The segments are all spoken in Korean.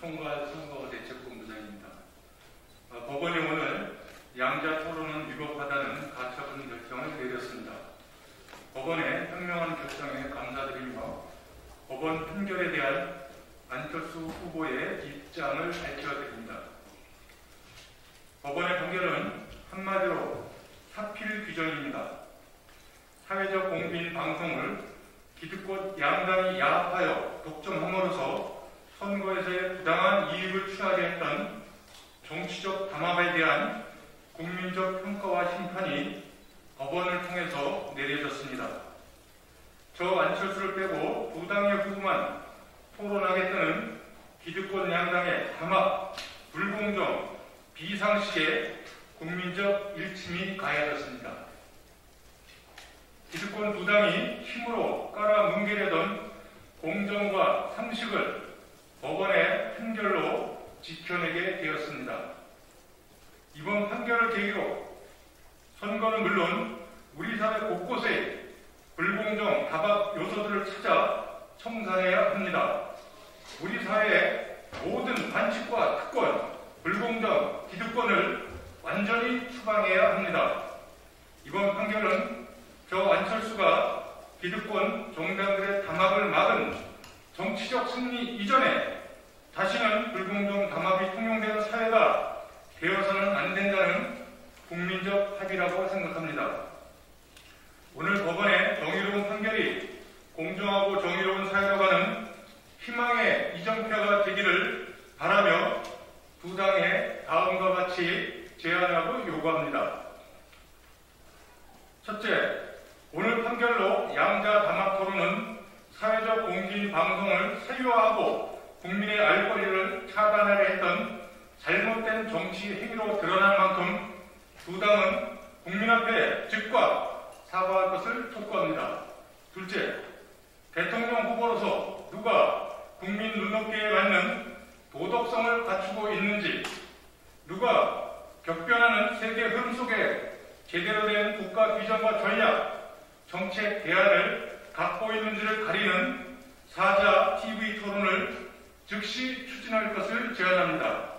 총괄 선거 대책본부장입니다. 어, 법원이 오늘 양자 토론은 위법하다는 가처분 결정을 내렸습니다. 법원의 현명한 결정에 감사드리며 법원 판결에 대한 안철수 후보의 입장을 밝혀드립니다. 법원의 판결은 한마디로 사필 규정입니다. 사회적 공빈 방송을 기득권 양당이 야합하여 독점함으로써 이익을 취하게 했던 정치적 담합에 대한 국민적 평가와 심판이 법원을 통해서 내려졌습니다. 저 안철수를 빼고 두 당의 후보만 토론하겠다는 기득권 양당의 담합, 불공정, 비상식에 국민적 일침이 가해졌습니다. 기득권 두 당이 힘으로 깔아 뭉개려던 공정과 상식을 법원의 판결로 지켜내게 되었습니다. 이번 판결을 계기로 선거는 물론 우리 사회 곳곳에 불공정, 다박 요소들을 찾아 청산해야 합니다. 우리 사회의 모든 반칙과 특권, 불공정, 기득권을 완전히 추방해야 합니다. 이번 판결은 저 안철수가 기득권 정당들의 담합을 막은 정치적 승리 이전에 다시는 불공정 담합이 통용되는 사회가 되어서는 안 된다는 국민적 합의라고 생각합니다. 오늘 법원의 정의로운 판결이 공정하고 정의로운 사회로 가는 희망의 이정표가 되기를 바라며 두 당의 다음과 같이 제안하고 요구합니다. 첫째, 오늘 판결로 양자 담합 토론은 사회적 공진 방송을 사유화하고 국민의 알 권리를 차단하려 했던 잘못된 정치 행위로 드러난 만큼 두 당은 국민 앞에 즉각 사과할 것을 촉구합니다. 둘째, 대통령 후보로서 누가 국민 눈높이에 맞는 도덕성을 갖추고 있는지, 누가 격변하는 세계 흐름 속에 제대로 된 국가 비전과 전략, 정책 대안을 갖고 있는지를 가리는 사자 TV 토론을 즉시 추진할 것을 제안합니다.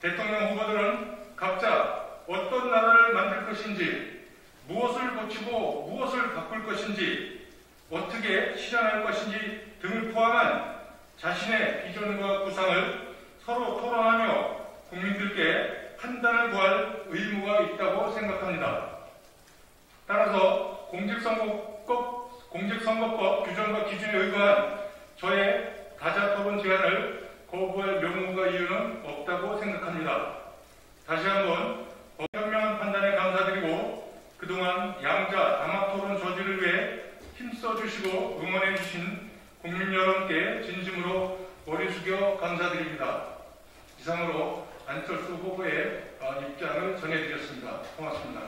대통령 후보들은 각자 어떤 나라를 만들 것인지, 무엇을 고치고 무엇을 바꿀 것인지, 어떻게 실현할 것인지 등을 포함한 자신의 비전과 구상을 서로 토론하며 국민들께 판단을 구할 의무가 있다고 생각합니다. 따라서 공직선거법, 공직선거법 규정과 기준에 의거한 저의 다자 토론 제안을 거부할 명분과 이유는 없다고 생각합니다. 다시 한번 현명한 판단에 감사드리고 그동안 양자 담합 토론 저지를 위해 힘써주시고 응원해주신 국민 여러분께 진심으로 머리 숙여 감사드립니다. 이상으로 안철수 후보의 입장을 전해드렸습니다. 고맙습니다.